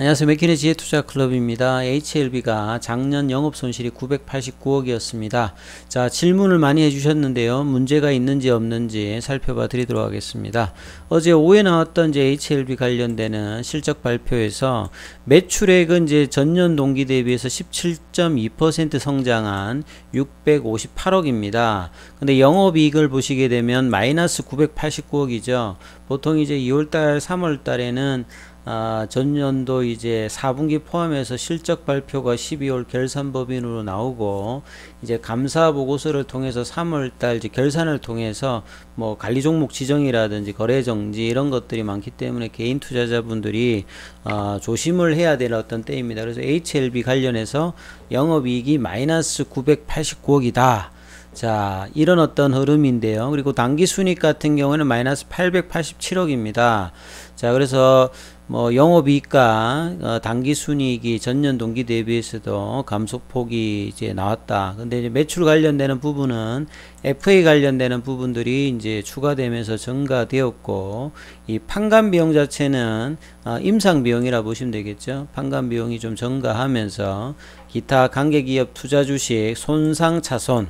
안녕하세요. 맥키네 지혜투자 클럽입니다. HLB가 작년 영업 손실이 989억이었습니다. 자, 질문을 많이 해주셨는데요. 문제가 있는지 없는지 살펴봐 드리도록 하겠습니다. 어제 오후에 나왔던 이제 HLB 관련되는 실적 발표에서 매출액은 이제 전년 동기 대비해서 17.2% 성장한 658억입니다. 근데 영업이익을 보시게 되면 마이너스 989억이죠. 보통 이제 2월달, 3월달에는 아, 전년도 이제 4분기 포함해서 실적 발표가 12월 결산 법인으로 나오고 이제 감사 보고서를 통해서 3월 달 이제 결산을 통해서 뭐 관리 종목 지정이라든지 거래 정지 이런 것들이 많기 때문에 개인 투자자분들이 어, 조심을 해야 될 어떤 때입니다. 그래서 HLB 관련해서 영업이익이 마이너스 989억이다. 자, 이런 어떤 흐름인데요. 그리고 당기 순익 같은 경우에는 마이너스 887억입니다. 자, 그래서 뭐 영업이익과 어, 당기순이익이 전년 동기 대비해서도 감소폭이 이제 나왔다. 근데 이제 매출 관련되는 부분은 FA 관련되는 부분들이 이제 추가되면서 증가되었고 이 판관 비용 자체는 어, 임상 비용이라 보시면 되겠죠. 판관 비용이 좀 증가하면서 기타 관계 기업 투자 주식 손상 차손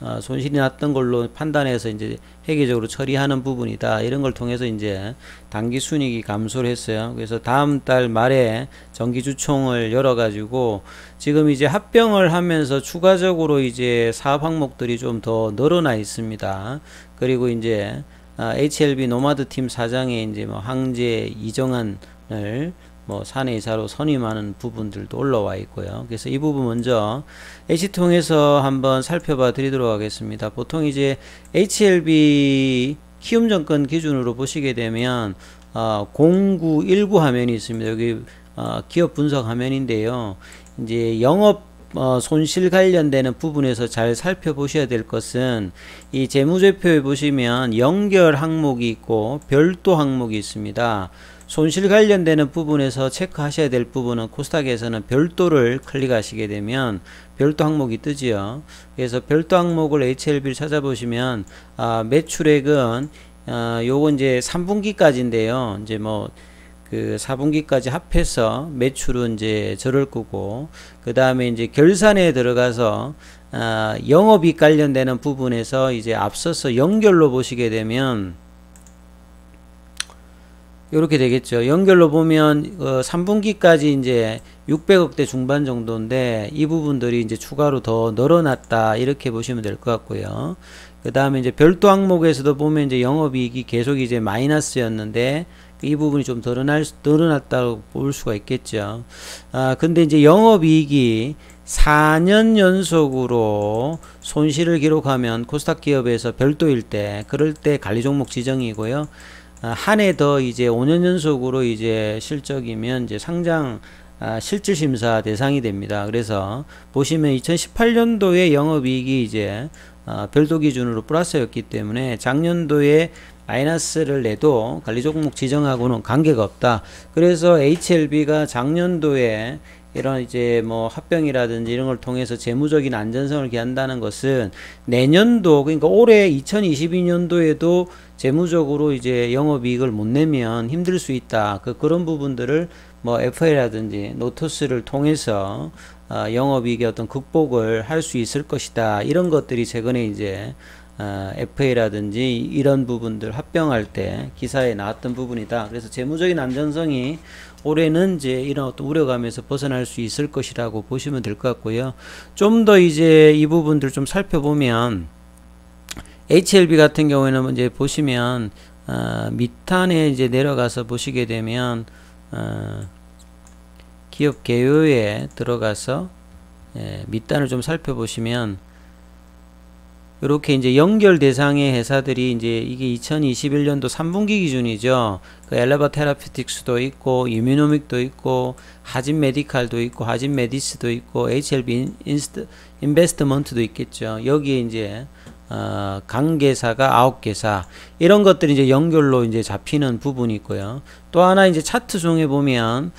어, 손실이 났던 걸로 판단해서 이제 회계적으로 처리하는 부분이다. 이런 걸 통해서 이제 단기 순익이 감소를 했어요. 그래서 다음 달 말에 정기 주총을 열어 가지고 지금 이제 합병을 하면서 추가적으로 이제 사업 항목들이 좀 더 늘어나 있습니다. 그리고 이제 HLB 아, 노마드 팀 사장의 이제 뭐 황제 이정한을 뭐 사내이사로 선임하는 부분들도 올라와 있고요. 그래서 이 부분 먼저 H통해서 한번 살펴봐 드리도록 하겠습니다. 보통 이제 HLB 키움정권 기준으로 보시게 되면 어, 0919 화면이 있습니다. 여기 어, 기업 분석 화면인데요. 이제 영업 어, 손실 관련되는 부분에서 잘 살펴보셔야 될 것은 이 재무제표에 보시면 연결 항목이 있고 별도 항목이 있습니다. 손실 관련되는 부분에서 체크하셔야 될 부분은 코스닥에서는 별도를 클릭하시게 되면 별도 항목이 뜨지요. 그래서 별도 항목을 HLB를 찾아보시면 아, 매출액은 아, 요거 이제 3분기까지인데요. 이제 뭐그 4분기까지 합해서 매출은 이제 저럴 거고 그 다음에 이제 결산에 들어가서 아, 영업이익 관련되는 부분에서 이제 앞서서 연결로 보시게 되면 이렇게 되겠죠. 연결로 보면 어, 3분기까지 이제 600억대 중반 정도인데 이 부분들이 이제 추가로 더 늘어났다 이렇게 보시면 될 것 같고요. 그 다음에 이제 별도 항목에서도 보면 이제 영업이익이 계속 이제 마이너스였는데 이 부분이 좀 늘어날 늘어났다고 볼 수가 있겠죠. 아 근데 이제 영업이익이 4년 연속으로 손실을 기록하면 코스닥 기업에서 별도일 때 그럴 때 관리 종목 지정이고요. 아, 한해 더 이제 5년 연속으로 이제 실적이면 이제 상장 아, 실질 심사 대상이 됩니다. 그래서 보시면 2018년도에 영업이익이 이제 아, 별도 기준으로 플러스였기 때문에 작년도에 마이너스를 내도 관리 종목 지정하고는 관계가 없다. 그래서 HLB가 작년도에 이런 이제 뭐 합병이라든지 이런 걸 통해서 재무적인 안전성을 기한다는 것은 내년도 그러니까 올해 2022년도에도 재무적으로 이제 영업이익을 못 내면 힘들 수 있다. 그 그런 부분들을 뭐 FA라든지 노트스를 통해서 어, 영업이익의 어떤 극복을 할 수 있을 것이다. 이런 것들이 최근에 이제 어, FA라든지 이런 부분들 합병할 때 기사에 나왔던 부분이다. 그래서 재무적인 안전성이 올해는 이제 이런 어떤 우려감에서 벗어날 수 있을 것이라고 보시면 될 것 같고요. 좀 더 이제 이 부분들 좀 살펴보면 HLB 같은 경우에는 이제 보시면 어, 밑단에 이제 내려가서 보시게 되면 어, 기업 개요에 들어가서 예, 밑단을 좀 살펴보시면 이렇게 이제 연결 대상의 회사들이 이제 이게 2021년도 3분기 기준이죠. 그 엘레바 테라피틱스도 있고 이뮤노믹도 있고 하진 메디칼도 있고 하진 메디스도 있고 HLB 인베스트먼트도 있겠죠. 여기에 이제 어, 강계사가 아홉 개사 이런 것들이 이제 연결로 이제 잡히는 부분이 있고요. 또 하나 이제 차트 중에 보면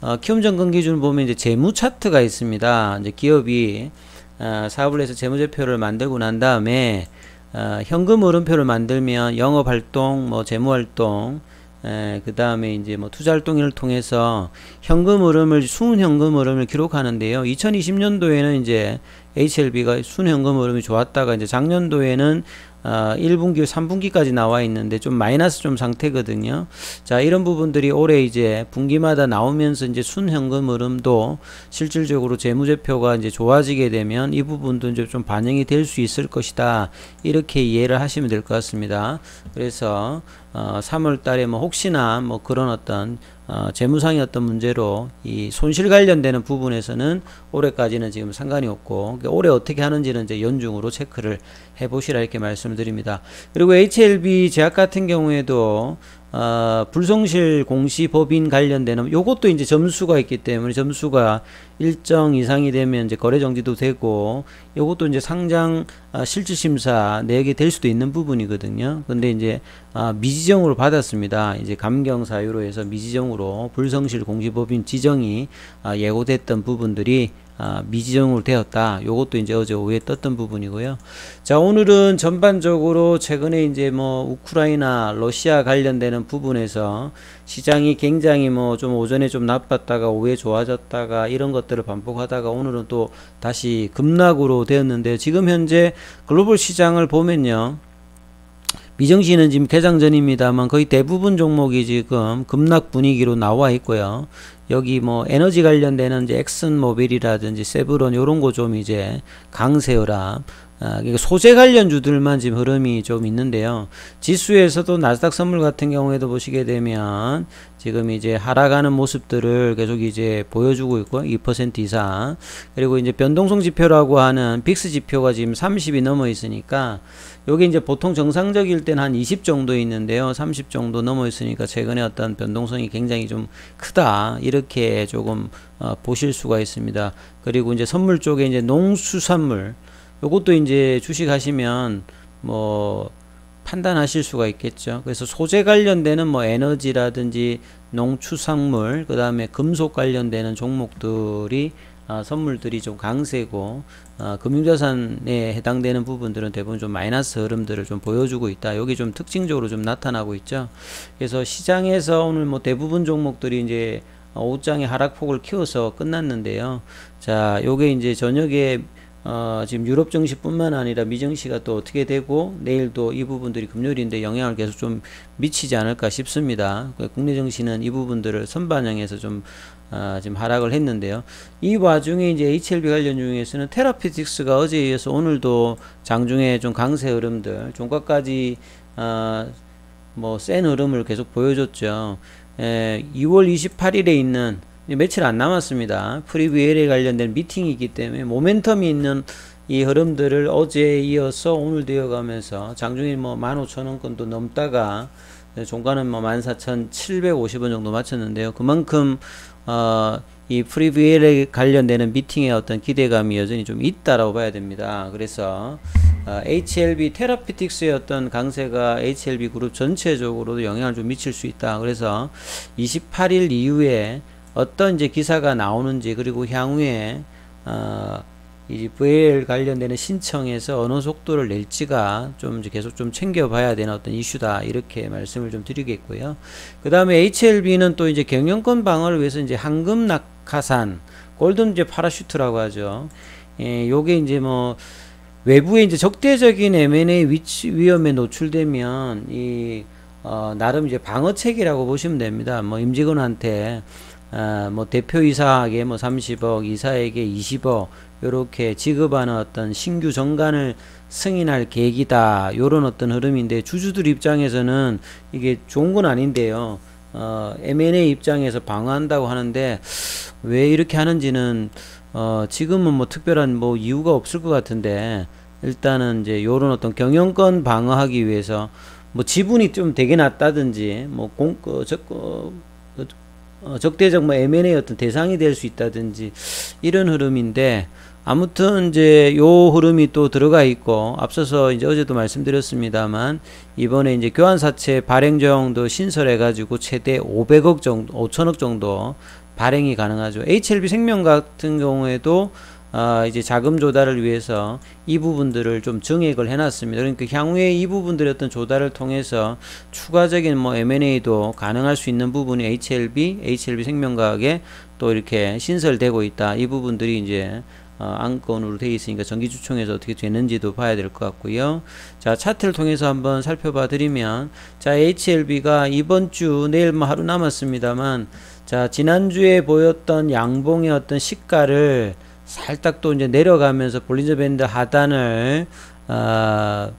어, 키움정권 기준을 보면 이제 재무 차트가 있습니다. 이제 기업이 어, 사업을 해서 재무제표를 만들고 난 다음에 어, 현금 흐름표를 만들면 영업활동, 뭐 재무활동, 그 다음에 이제 뭐 투자 활동을 통해서 현금 흐름을 순 현금 흐름을 기록하는데요. 2020년도에는 이제 HLB가 순 현금 흐름이 좋았다가 이제 작년도에는 어, 1분기, 3분기까지 나와 있는데 좀 마이너스 좀 상태거든요. 자, 이런 부분들이 올해 이제 분기마다 나오면서 이제 순현금 흐름도 실질적으로 재무제표가 이제 좋아지게 되면 이 부분도 이제 좀 반영이 될 수 있을 것이다. 이렇게 이해를 하시면 될 것 같습니다. 그래서 어, 3월 달에 뭐 혹시나 뭐 그런 어떤 어, 재무상의 어떤 문제로 이 손실 관련되는 부분에서는 올해까지는 지금 상관이 없고 그러니까 올해 어떻게 하는지는 이제 연중으로 체크를 해보시라 이렇게 말씀을 드립니다. 그리고 HLB 제약 같은 경우에도 어, 불성실 공시법인 관련되는 요것도 이제 점수가 있기 때문에 점수가 일정 이상이 되면 이제 거래 정지도 되고 요것도 이제 상장 아, 실질 심사 내게 될 수도 있는 부분이거든요. 근데 이제 아, 미지정으로 받았습니다. 이제 감경 사유로 해서 미지정으로 불성실 공시법인 지정이 아, 예고됐던 부분들이 아, 미지정으로 되었다. 요것도 이제 어제 오후에 떴던 부분이고요. 자, 오늘은 전반적으로 최근에 이제 뭐 우크라이나, 러시아 관련되는 부분에서 시장이 굉장히 뭐 좀 오전에 좀 나빴다가 오후에 좋아졌다가 이런 것들을 반복하다가 오늘은 또 다시 급락으로 되었는데 지금 현재 글로벌 시장을 보면요. 미정시는 지금 개장 전입니다만 거의 대부분 종목이 지금 급락 분위기로 나와 있고요. 여기 뭐 에너지 관련되는 이제 엑슨 모빌이라든지 세브론 요런 거 좀 이제 강세어라 아, 소재 관련주들만 지금 흐름이 좀 있는데요. 지수에서도 나스닥 선물 같은 경우에도 보시게 되면 지금 이제 하락하는 모습들을 계속 이제 보여주고 있고 2% 이상 그리고 이제 변동성 지표라고 하는 빅스 지표가 지금 30이 넘어 있으니까 여기 이제 보통 정상적일 때는 한 20 정도 있는데요. 30 정도 넘어 있으니까 최근에 어떤 변동성이 굉장히 좀 크다. 이렇게 조금 어, 보실 수가 있습니다. 그리고 이제 선물 쪽에 이제 농수산물 요것도 이제 주식 하시면 뭐 판단하실 수가 있겠죠. 그래서 소재 관련되는 뭐 에너지라든지 농축산물, 그 다음에 금속 관련되는 종목들이 어, 선물들이 좀 강세고 어, 금융자산에 해당되는 부분들은 대부분 좀 마이너스 흐름들을 좀 보여주고 있다. 여기 좀 특징적으로 좀 나타나고 있죠. 그래서 시장에서 오늘 뭐 대부분 종목들이 이제 오장의 하락폭을 키워서 끝났는데요. 자, 요게 이제 저녁에 어, 지금 유럽 증시뿐만 아니라 미증시가 또 어떻게 되고 내일도 이 부분들이 금요일인데 영향을 계속 좀 미치지 않을까 싶습니다. 그 국내 증시는 이 부분들을 선반영해서 좀 아, 지금 하락을 했는데요. 이 와중에 이제 HLB 관련 중에서는 테라피틱스가 어제에 이어서 오늘도 장중에 좀 강세 흐름들, 종가까지 아, 뭐센 흐름을 계속 보여줬죠. 에, 2월 28일에 있는 며칠 안 남았습니다. 프리뷰엘에 관련된 미팅이기 때문에 모멘텀이 있는 이 흐름들을 어제에 이어서 오늘 되어가면서 장중에 뭐 15,000원권도 넘다가 종가는 뭐 14,750원 정도 맞췄는데요. 그만큼 어, 이 프리뷰엘에 관련되는 미팅의 어떤 기대감이 여전히 좀 있다라고 봐야 됩니다. 그래서 어, HLB 테라피틱스의 어떤 강세가 HLB 그룹 전체적으로도 영향을 좀 미칠 수 있다. 그래서 28일 이후에 어떤 이제 기사가 나오는지 그리고 향후에 어, 이 VL 관련되는 신청에서 어느 속도를 낼지가 좀 계속 좀 챙겨봐야 되는 어떤 이슈다 이렇게 말씀을 좀 드리겠고요. 그 다음에 HLB는 또 이제 경영권 방어를 위해서 이제 황금 낙하산, 골든 이제 파라슈트라고 하죠. 예, 요게 이제 뭐 외부에 이제 적대적인 M&A 위치 위험에 노출되면 이 어, 나름 이제 방어책이라고 보시면 됩니다. 뭐 임직원한테 어, 뭐 대표이사에게 뭐 30억, 이사에게 20억 요렇게 지급하는 어떤 신규 정관을 승인할 계획이다. 요런 어떤 흐름인데 주주들 입장에서는 이게 좋은 건 아닌데요. 어, M&A 입장에서 방어한다고 하는데 왜 이렇게 하는지는 어, 지금은 뭐 특별한 뭐 이유가 없을 것 같은데 일단은 이제 요런 어떤 경영권 방어하기 위해서 뭐 지분이 좀 되게 낮다든지 뭐 공, 그, 저, 그, 어, 적대적 뭐 M&A 어떤 대상이 될 수 있다든지 이런 흐름인데 아무튼 이제 요 흐름이 또 들어가 있고 앞서서 이제 어제도 말씀드렸습니다만 이번에 이제 교환사채 발행 정도 신설해 가지고 최대 500억 정도 5천억 정도 발행이 가능하죠. HLB 생명 같은 경우에도 아, 이제 자금 조달을 위해서 이 부분들을 좀 정액을 해놨습니다. 그러니까 향후에 이 부분들의 어떤 조달을 통해서 추가적인 뭐 M&A도 가능할 수 있는 부분이 HLB, HLB 생명과학에 또 이렇게 신설되고 있다. 이 부분들이 이제 어, 안건으로 되어 있으니까 정기주총에서 어떻게 되는지도 봐야 될 것 같고요. 자, 차트를 통해서 한번 살펴봐 드리면 자, HLB가 이번 주 내일 뭐 하루 남았습니다만 자, 지난주에 보였던 양봉의 어떤 시가를 살짝 또 이제 내려가면서 볼린저 밴드 하단을 어,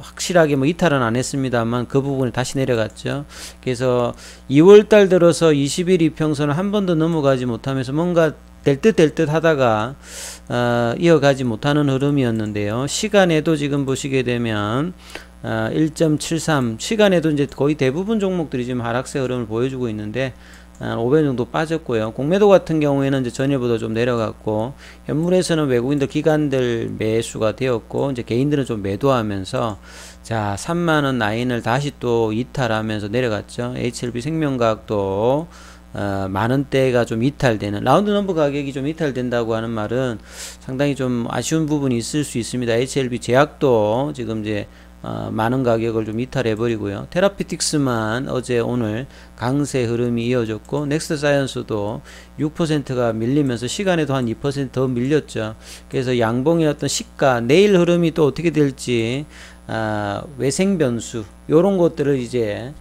확실하게 뭐 이탈은 안 했습니다만 그 부분이 다시 내려갔죠. 그래서 2월 달 들어서 20일 이평선을 한 번도 넘어가지 못하면서 뭔가 될 듯 될 듯 하다가 어, 이어가지 못하는 흐름이었는데요. 시간에도 지금 보시게 되면 어, 1.73 시간에도 이제 거의 대부분 종목들이 지금 하락세 흐름을 보여주고 있는데 한500 정도 빠졌고요. 공매도 같은 경우에는 이제 전일보다 좀 내려갔고 현물에서는 외국인들 기관들 매수가 되었고 이제 개인들은 좀 매도하면서 자 3만 원 라인을 다시 또 이탈하면서 내려갔죠. HLB 생명과학도 어, 만 원대가 좀 이탈되는 라운드 넘버 가격이 좀 이탈된다고 하는 말은 상당히 좀 아쉬운 부분이 있을 수 있습니다. HLB 제약도 지금 이제 어, 많은 가격을 좀 이탈해 버리고요. 테라피틱스만 어제 오늘 강세 흐름이 이어졌고 넥스트 사이언스도 6%가 밀리면서 시간외도 한 2%더 밀렸죠. 그래서 양봉의 어떤 시가 내일 흐름이 또 어떻게 될지 아, 외생 변수 요런 것들을 이제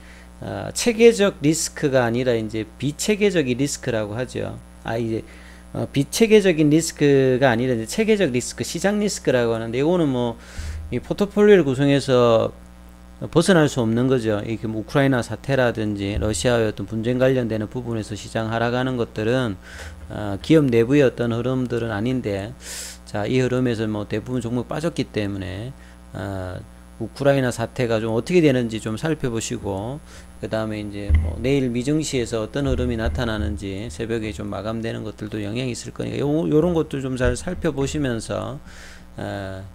어, 체계적 리스크가 아니라 이제 비체계적인 리스크라고 하죠. 아 이제 어, 비체계적인 리스크가 아니라 이제 체계적 리스크, 시장 리스크라고 하는데 이거는 뭐 이 포트폴리오를 구성해서 벗어날 수 없는 거죠. 이게 뭐 우크라이나 사태라든지 러시아의 어떤 분쟁 관련되는 부분에서 시장 하락하는 것들은 어, 기업 내부의 어떤 흐름들은 아닌데 자 이 흐름에서 뭐 대부분 종목 빠졌기 때문에 어, 우크라이나 사태가 좀 어떻게 되는지 좀 살펴보시고 그 다음에 이제 뭐 내일 미증시에서 어떤 흐름이 나타나는지 새벽에 좀 마감되는 것들도 영향이 있을 거니까 요, 요런 것들 좀잘 살펴보시면서 어,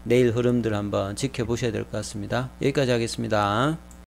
내일 흐름들 한번 지켜보셔야 될 것 같습니다. 여기까지 하겠습니다.